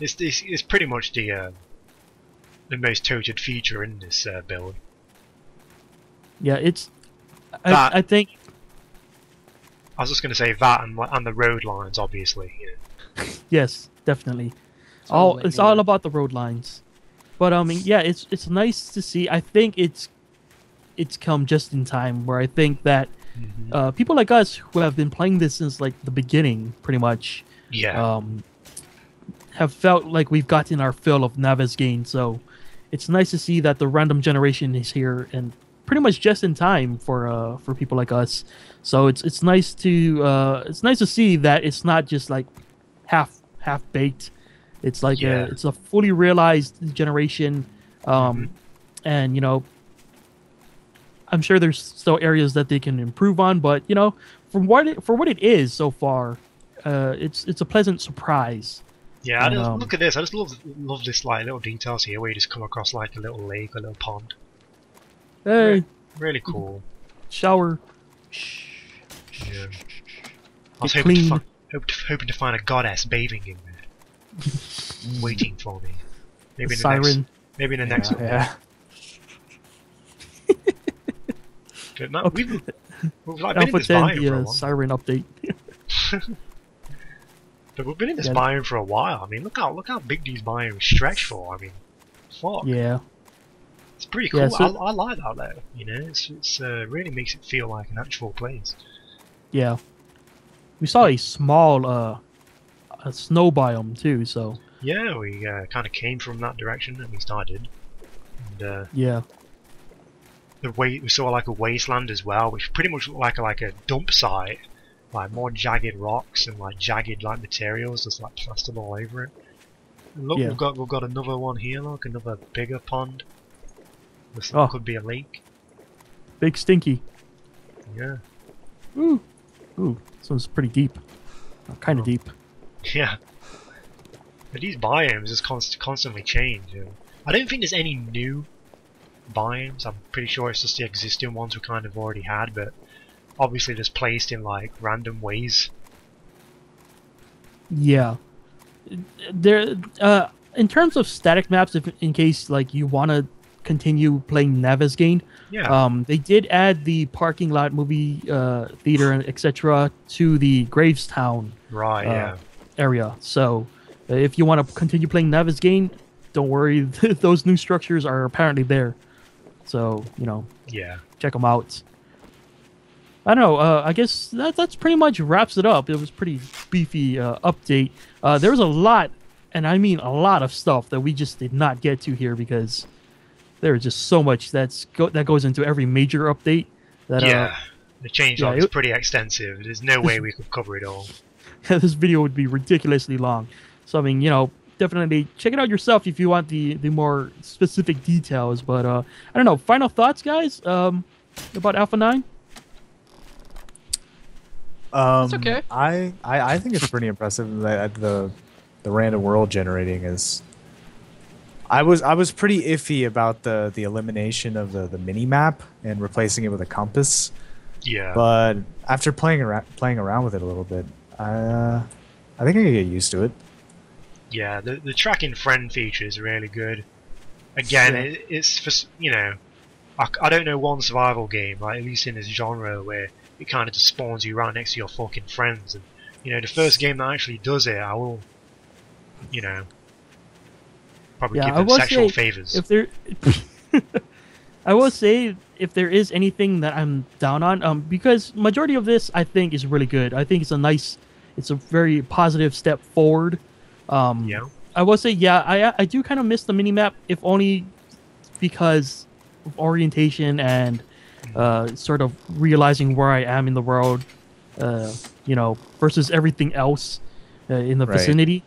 It's this it's pretty much the uh, the most toted feature in this uh, build. Yeah, it's. I, That- I think I was just going to say that and, and the road lines, obviously. You know. yes, definitely. It's all like, it's all about the road lines but i mean yeah it's it's nice to see. I think it's it's come just in time where i think that uh, people like us who have been playing this since like the beginning pretty much Yeah. um, have felt like we've gotten our fill of Navezgane. So it's nice to see that the random generation is here and pretty much just in time for uh, for people like us. So it's it's nice to uh, it's nice to see that it's not just like half half baked it's like Yeah. a it's a fully realized generation um, and you know i'm sure there's still areas that they can improve on but you know from what it, for what it is so far uh, it's it's a pleasant surprise yeah, I and, just, um, look at this. I just love love this like little details here where you just come across like a little lake, a little pond. hey Really cool. shower Shh. Yeah. I was hoping to, clean. fi- hope to, hoping to find a goddess bathing in waiting for me. Maybe in the next, maybe in the next one. yeah. But man, Okay. we've, we've like, been in this 10 biome the for a while. siren update But we've been in this Yeah. biome for a while. I mean, look how look how big these biomes stretch for. I mean, fuck, yeah it's pretty cool. Yeah, so- I, I like that though. You know, it's it's uh, really makes it feel like an actual place. yeah we saw a small uh a snow biome too so Yeah, we uh, kind of came from that direction, at least I did. And uh, yeah the way we saw like a wasteland as well, which pretty much looked like a, like a dump site, like more jagged rocks and like jagged like materials, just like plastered all over it. And look, Yeah. we've got we've got another one here. Look, another bigger pond. This Oh. could be a lake. big stinky Yeah, ooh ooh this one's pretty deep kind Oh. of deep yeah. But these biomes just const- constantly change. You know. I don't think there's any new biomes. I'm pretty sure it's just the existing ones we kind of already had, but obviously just placed in like random ways. Yeah. There uh in terms of static maps if in case like you want to continue playing Navezgane, Yeah. um they did add the parking lot movie uh theater and etc to the Gravestown right. uh, yeah. Area. So uh, if you want to continue playing Navezgane, don't worry those new structures are apparently there. So, you know, Yeah. check them out. I don't know. Uh, I guess that that's pretty much wraps it up. It was pretty beefy uh, update. Uh, there was a lot, and I mean a lot of stuff that we just did not get to here because there is just so much that's go- that goes into every major update. That yeah. The change yeah, is pretty extensive. There's no way we could cover it all. this video would be ridiculously long. So I mean, you know, definitely check it out yourself if you want the the more specific details. But uh, I don't know. Final thoughts, guys, um, about Alpha Nine. Um, it's okay. I, I I think it's pretty impressive that the the random world generating is. I was I was pretty iffy about the the elimination of the the mini map and replacing it with a compass, Yeah. but after playing around playing around with it a little bit, I uh, I think I can get used to it. Yeah, the the tracking friend feature is really good. Again, Yeah. it, it's for you know, I, I don't know one survival game like at least in this genre where it kind of just spawns you right next to your fucking friends, and you know the first game that actually does it, I will, you know, probably Yeah, give I them will sexual say, favors. If there, I will say if there is anything that I'm down on, um, because majority of this I think is really good. I think it's a nice, it's a very positive step forward. Um, yeah, I will say, yeah, I I do kind of miss the mini map, if only because of orientation and uh, sort of realizing where I am in the world, uh, you know, versus everything else uh, in the Right. vicinity.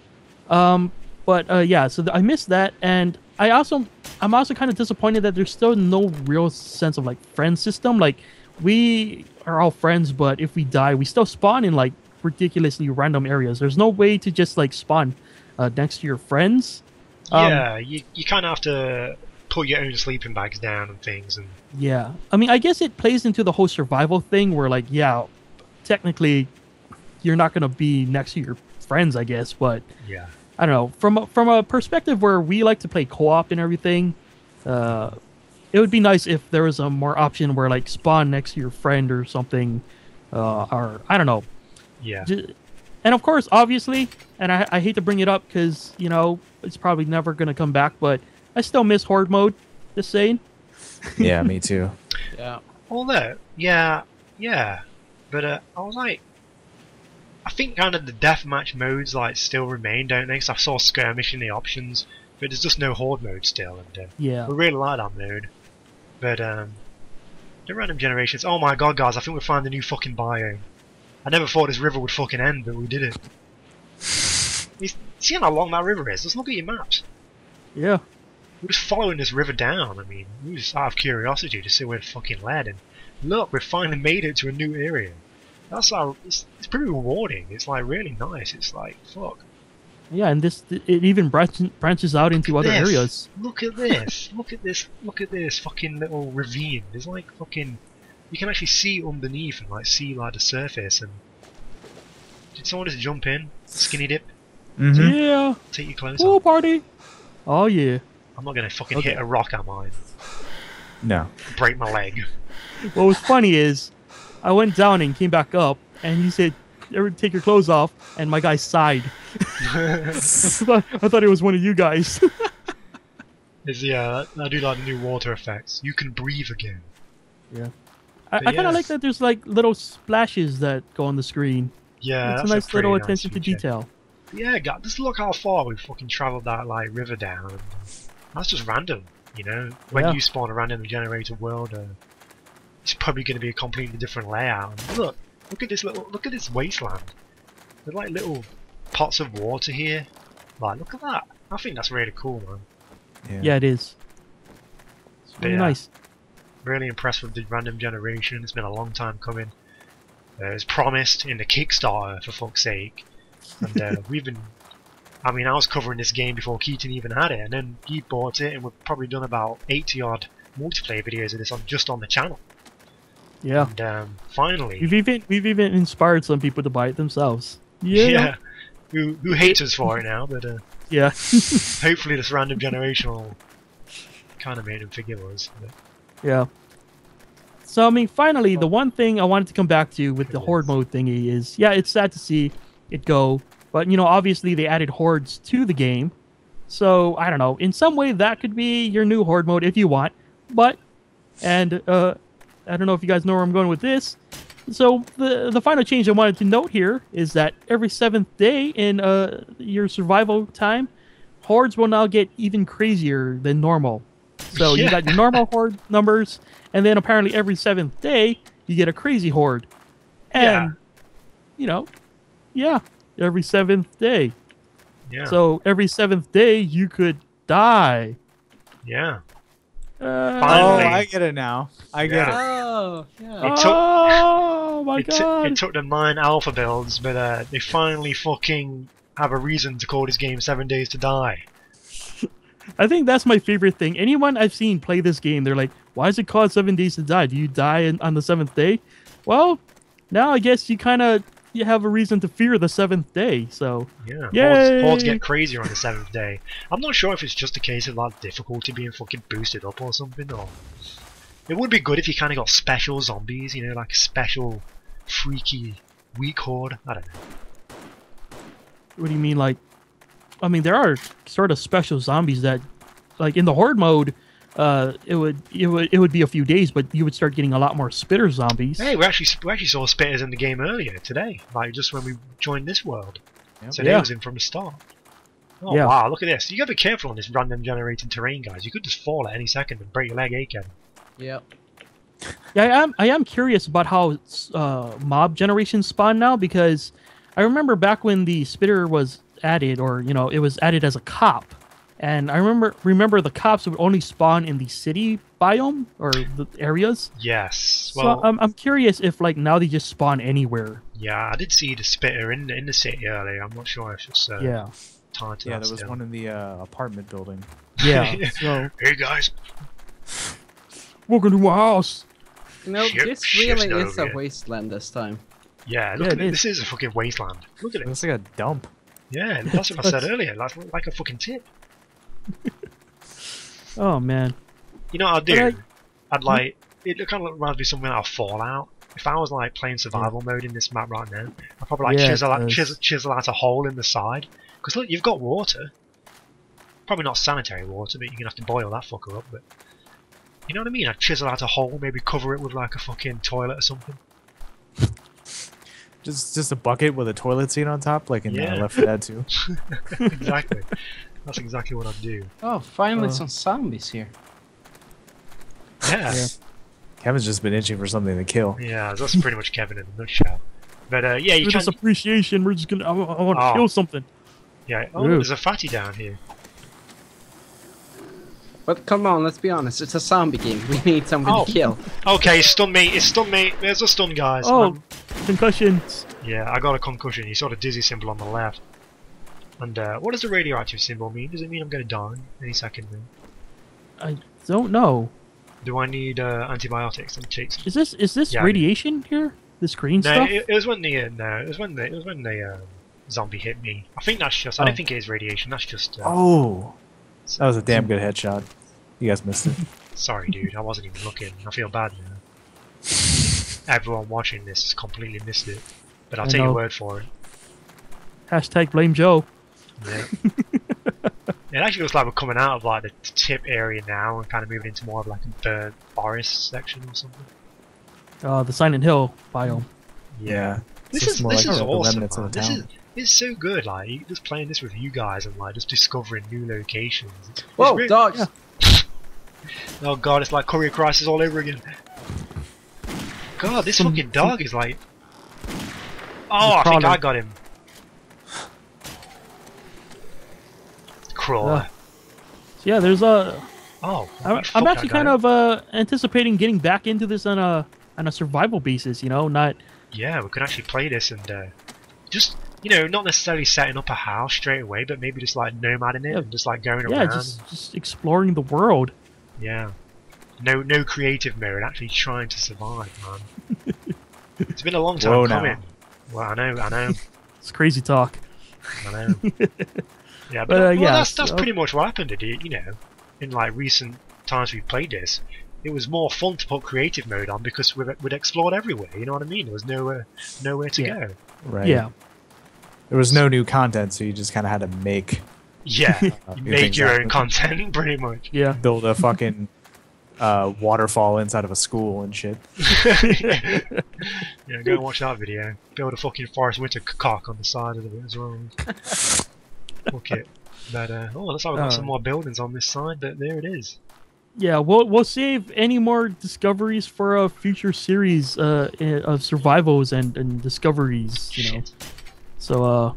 Um, but uh, yeah, so th- I missed that, and I also I'm also kind of disappointed that there's still no real sense of like friend system. Like we are all friends, but if we die, we still spawn in like ridiculously random areas. There's no way to just like spawn uh, next to your friends. Um, yeah, you you kind of have to put your own sleeping bags down and things, and Yeah. I mean, I guess it plays into the whole survival thing where, like, yeah, technically you're not going to be next to your friends, I guess, but yeah, I don't know. From a, from a perspective where we like to play co op and everything, uh, it would be nice if there was a more option where, like, spawn next to your friend or something, uh, or I don't know. Yeah. Ju- And of course, obviously, and I, I hate to bring it up because, you know, it's probably never going to come back, but I still miss Horde mode, just saying. Yeah, me too. Yeah. Although, yeah, yeah, but uh, I was like, I think kind of the deathmatch modes like still remain, don't they? 'Cause I saw skirmish in the options, but there's just no horde mode still, and uh, Yeah. we really like that mode. But um, the random generations. Oh my god, guys! I think we found the new fucking biome. I never thought this river would fucking end, but we did it. You see how long that river is? Let's look at your maps. Yeah. We're just following this river down. I mean, we just out of curiosity to see where it fucking led. And look, we've finally made it to a new area. That's like, it's, it's pretty rewarding. It's like really nice. It's like, fuck. Yeah, and this it even branch, branches out into other this. areas. Look at this. look at this. Look at this fucking little ravine. There's like fucking. You can actually see underneath and like see like the surface. And did someone just jump in? Skinny dip. Mm-hmm. Yeah. Take your clothes Pool off. party. Oh yeah. I'm not gonna fucking Okay. hit a rock, am I? No. Break my leg. What was funny is, I went down and came back up, and you said, "Ever take your clothes off?" And my guy sighed. I thought, I thought it was one of you guys. Is yeah, I do like the new water effects. You can breathe again. I, I kind yeah. of like that. There's like little splashes that go on the screen. Yeah, it's that's a nice pretty little nice attention to detail. Yeah, God, just look how far we've fucking travelled that like river down. That's just random, you know. When Yeah. you spawn a randomly generated world, uh, it's probably going to be a completely different layout. And look, look at this little, look at this wasteland. There's like little pots of water here. Like, look at that. I think that's really cool, man. Yeah, it is. It's really Yeah. nice. Really impressed with the random generation. It's been a long time coming. Uh, it's promised in the Kickstarter, for fuck's sake. And uh, we've been. I mean, I was covering this game before Keaton even had it, and then he bought it, and we've probably done about 80 odd multiplayer videos of this on just on the channel. Yeah. And um, finally, We've even we've even inspired some people to buy it themselves. Yeah. who who hates us for it now, but uh, Yeah. hopefully this random generation will kind of made him forgive us. But Yeah. So I mean, finally, the one thing I wanted to come back to with the horde mode thingy is, yeah, it's sad to see it go, but you know, obviously they added hordes to the game, so I don't know. In some way, that could be your new horde mode if you want, but and uh, I don't know if you guys know where I'm going with this. So the the final change I wanted to note here is that every seventh day in uh your survival time, hordes will now get even crazier than normal. So you got your normal horde numbers, and then apparently every seventh day you get a crazy horde, and Yeah. you know, yeah, every seventh day. Yeah. So every seventh day you could die. yeah. Uh, Oh, Finally. I get it now. I get Yeah. it. Oh, yeah. It took- oh my It, t- god! it took them nine alpha builds, but uh, they finally fucking have a reason to call this game Seven Days to Die. I think that's my favorite thing. Anyone I've seen play this game, they're like, "Why is it called Seven Days to Die? Do you die in, on the seventh day?" Well, now I guess you kind of you have a reason to fear the seventh day. So Yeah. Yay! Get crazier on the seventh day. I'm not sure if it's just a case of like difficulty being fucking boosted up or something, or it would be good if you kind of got special zombies, you know, like a special freaky weak horde. I don't know. what do you mean? Like, I mean, there are sort of special zombies that, like in the horde mode, uh, it would it would it would be a few days, but you would start getting a lot more spitter zombies. Hey, we actually we actually saw spitters in the game earlier today, like just when we joined this world. Yep. So Yeah. they was in from the start. Oh Yeah. wow, look at this. You gotta be careful on this random generated terrain, guys. You could just fall at any second and break your leg again. Yep. Yeah, I am. I am curious about how uh, mob generation spawn now because I remember back when the spitter was added, or you know, it was added as a cop, and I remember remember the cops would only spawn in the city biome or the areas. Yes. So Well, I'm, I'm curious if like now they just spawn anywhere. yeah, I did see the spitter in the, in the city earlier. I'm not sure if it's uh, Yeah, tied to Yeah, that there was still. one in the uh, apartment building. yeah. so Hey guys. welcome to my house. You know, Ship- this really is over a yet. wasteland this time. Yeah, look Yeah, at it it. is. This is a fucking wasteland. Look at It it. looks like a dump. Yeah, that's what I said earlier. Like, like a fucking tip. Oh man. You know what I'd do? But I'd like it kind of reminds me of something out of Fallout. If I was like playing survival mode in this map right now, I'd probably like Yeah, chisel, out, chisel, chisel out a hole in the side. Because look, you've got water. Probably not sanitary water, but you're gonna have to boil that fucker up. But you know what I mean? I'd chisel out a hole, maybe cover it with like a fucking toilet or something. Just just a bucket with a toilet seat on top, like in Yeah. uh, Left 4 Dead 2. exactly. That's exactly what I'd do. Oh, finally Uh. some zombies here. Yeah. Yeah. Kevin's just been itching for something to kill. Yeah, that's pretty much Kevin in a nutshell. But uh, yeah, you Give can. us appreciation. We're just gonna. I, want to Oh. kill something. Yeah. Oh, Ooh. there's a fatty down here. But come on, let's be honest. It's a zombie game. We need somebody Oh. to kill. Okay, stun me. It's stun me. There's a stun, guys. Oh, Um, concussions. yeah, I got a concussion. You saw the dizzy symbol on the left. And uh, what does the radioactive symbol mean? Does it mean I'm going to die any second? Then? I don't know. Do I need uh, antibiotics and take some? Is this is this Yeah. radiation here? This green No, stuff? it, it was when the uh, no, it was when the it was when the um, zombie hit me. I think that's just. I Oh. don't think it is radiation. That's just. Uh, Oh, that was a damn good headshot. You guys missed it. Sorry, dude. I wasn't even looking. I feel bad now. Everyone watching this has completely missed it. But I'll I take know. your word for it. Hashtag blame Joe. Yeah. it actually looks like we're coming out of like the tip area now and kind of moving into more of like a burnt forest section or something. Uh, the Silent Hill biome. Yeah. This is more this like is awesome. remnants of man. the This is it's so good. Like just playing this with you guys and like just discovering new locations. It's, it's Whoa, re- dogs! yeah. Oh god, it's like Courier Crisis all over again. God, this fucking dog is like. Oh, I think. I got him. Crawler. So yeah, there's a. oh, I'm, I'm actually kind him. of uh, anticipating getting back into this on a on a survival basis. You know, not Yeah, we could actually play this and uh, just you know not necessarily setting up a house straight away, but maybe just like nomading it Yeah. and just like going yeah, around. just just exploring the world. Yeah. No, no creative mode. Actually trying to survive, man. it's been a long time Whoa, now. coming. Well, I know, I know, It's crazy talk. I know. yeah, but, But, uh, well, yeah, that's that's so- pretty much what happened. It, you know, in like recent times we played this, it was more fun to put creative mode on because we'd, we'd explored everywhere. You know what I mean? There was nowhere, nowhere to Yeah. go. Right. Yeah, There was no new content, so you just kind of had to make Yeah, uh, you make your own content, pretty much. yeah. Build a fucking uh, waterfall inside of a school and shit. yeah, go and watch that video. Build a fucking Forest Winter cock on the side of it as well. Fuck it. But, uh, oh, looks like we've got Uh. some more buildings on this side, but there it is. Yeah, we'll we'll save any more discoveries for a future series uh, of survivals and, and discoveries. You know, Shit. so uh,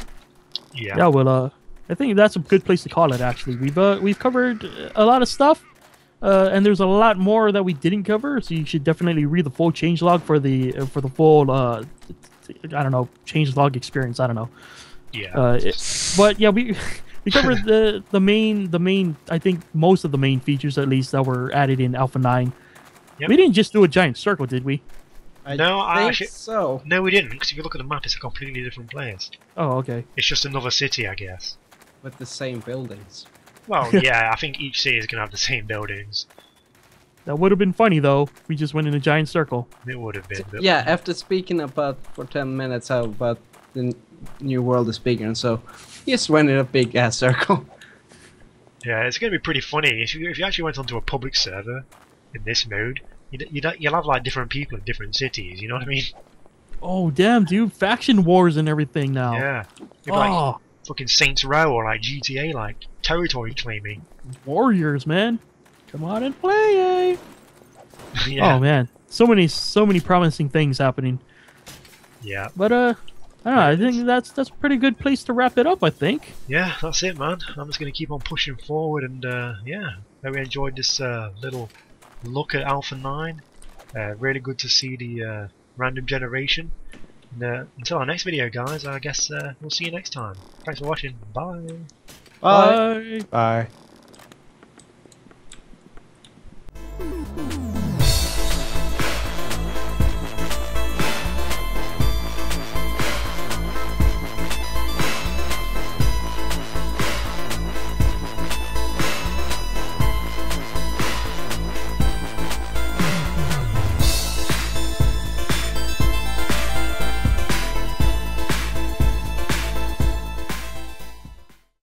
Yeah. yeah, we'll uh, I think that's a good place to call it. Actually, we've uh, we've covered a lot of stuff, uh, and there's a lot more that we didn't cover. So you should definitely read the full changelog for the uh, for the full uh, I don't know changelog experience. I don't know. Yeah. Uh, it, but yeah, we we covered the the main the main I think most of the main features at least that were added in Alpha Nine. Yep. We didn't just do a giant circle, did we? I No, I think actually- so. no, we didn't, because if you look at the map, it's a completely different place. Oh, okay. It's just another city, I guess. With the same buildings. Well, yeah, I think each city is going to have the same buildings. That would have been funny though. We just went in a giant circle. It would have been. But Yeah, after speaking about for 10 minutes how about the new world is bigger and so he just went in a big ass circle. Yeah, it's going to be pretty funny. If you, if you actually went onto a public server in this mode, you'd, you'd, you'll have like different people in different cities, you know what I mean? Oh damn, dude! Faction wars and everything now. Yeah. It'd be like Oh, fucking Saints Row or like GTA, like territory claiming. warriors, man! Come on and play. yeah. Oh man, so many, so many promising things happening. Yeah. But uh, I don't know. I think that's that's a pretty good place to wrap it up. I think. Yeah, that's it, man. I'm just going to keep on pushing forward, and uh, yeah, hope you enjoyed this uh, little look at Alpha 9. Uh, really good to see the uh, random generation. And, uh, until our next video, guys, I guess uh, we'll see you next time. Thanks for watching. Bye. Bye. Bye. Bye.